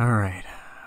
Alright,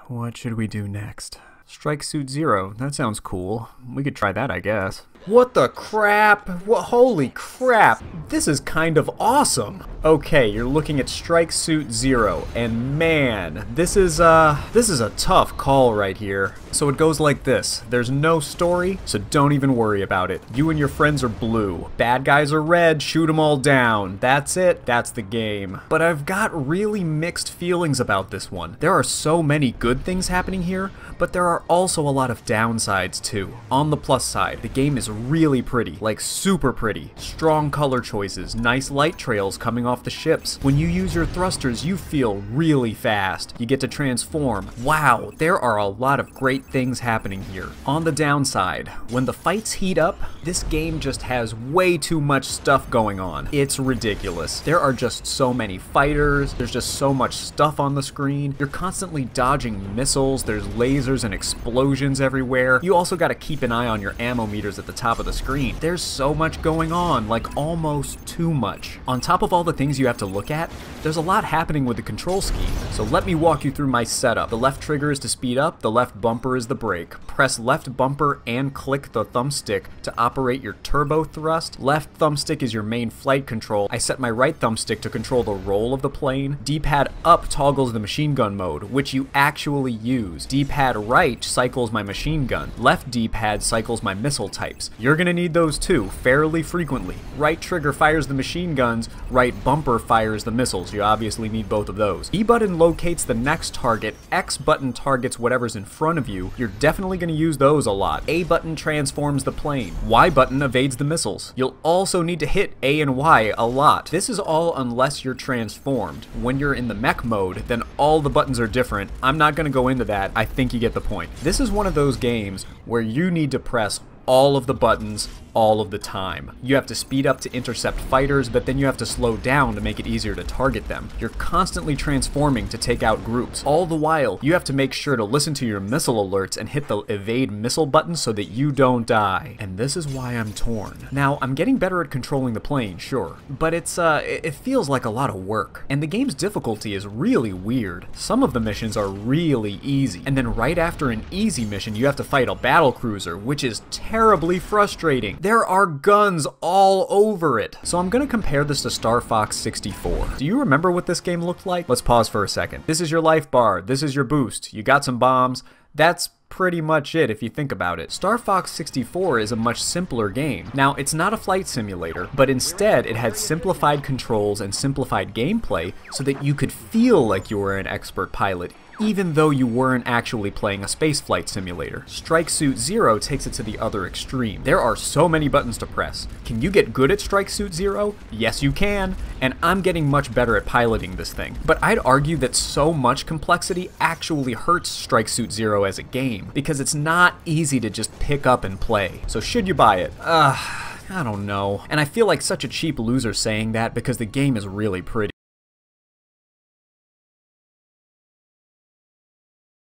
what should we do next? Strike Suit Zero, that sounds cool. We could try that, I guess. What the crap? What, holy crap! This is kind of awesome! Okay, you're looking at Strike Suit Zero, and man, this is, uh, this is a tough call right here. So it goes like this. There's no story, so don't even worry about it. You and your friends are blue. Bad guys are red, shoot them all down. That's it, that's the game. But I've got really mixed feelings about this one. There are so many good things happening here, but there are also a lot of downsides too. On the plus side, the game is really pretty, like super pretty. Strong color choices, nice light trails coming off the ships. When you use your thrusters, you feel really fast. You get to transform. Wow, there are a lot of great things happening here. On the downside, when the fights heat up, this game just has way too much stuff going on. It's ridiculous. There are just so many fighters, there's just so much stuff on the screen. You're constantly dodging missiles, there's lasers and explosions everywhere. You also gotta keep an eye on your ammo meters at the top of the screen. There's so much going on, like almost too much. On top of all the things you have to look at, there's a lot happening with the control scheme. So let me walk you through my setup. The left trigger is to speed up, the left bumper is the brake. Press left bumper and click the thumbstick to operate your turbo thrust. Left thumbstick is your main flight control. I set my right thumbstick to control the roll of the plane. D-pad up toggles the machine gun mode, which you actually use. D-pad right cycles my machine gun. Left D-pad cycles my missile types. You're gonna need those too, fairly frequently. Right trigger fires the machine guns, right bumper fires the missiles. You obviously need both of those. E button locates the next target, X button targets whatever's in front of you. You're definitely gonna use those a lot. A button transforms the plane. Y button evades the missiles. You'll also need to hit A and Y a lot. This is all unless you're transformed. When you're in the mech mode, then all the buttons are different. I'm not gonna go into that. I think you get the point. This is one of those games where you need to press all of the buttons all of the time. You have to speed up to intercept fighters, but then you have to slow down to make it easier to target them. You're constantly transforming to take out groups. All the while, you have to make sure to listen to your missile alerts and hit the evade missile button so that you don't die. And this is why I'm torn. Now, I'm getting better at controlling the plane, sure, but it's, uh, it feels like a lot of work. And the game's difficulty is really weird. Some of the missions are really easy, and then right after an easy mission, you have to fight a battle cruiser, which is terribly frustrating. There are guns all over it. So I'm gonna compare this to Star Fox 64. Do you remember what this game looked like? Let's pause for a second. This is your life bar. This is your boost. You got some bombs. That's pretty much it if you think about it. Star Fox 64 is a much simpler game. Now, it's not a flight simulator, but instead it had simplified controls and simplified gameplay so that you could feel like you were an expert pilot even though you weren't actually playing a spaceflight simulator. Strike Suit Zero takes it to the other extreme. There are so many buttons to press. Can you get good at Strike Suit Zero? Yes, you can, and I'm getting much better at piloting this thing. But I'd argue that so much complexity actually hurts Strike Suit Zero as a game, because it's not easy to just pick up and play. So should you buy it? Ugh. I don't know. And I feel like such a cheap loser saying that because the game is really pretty.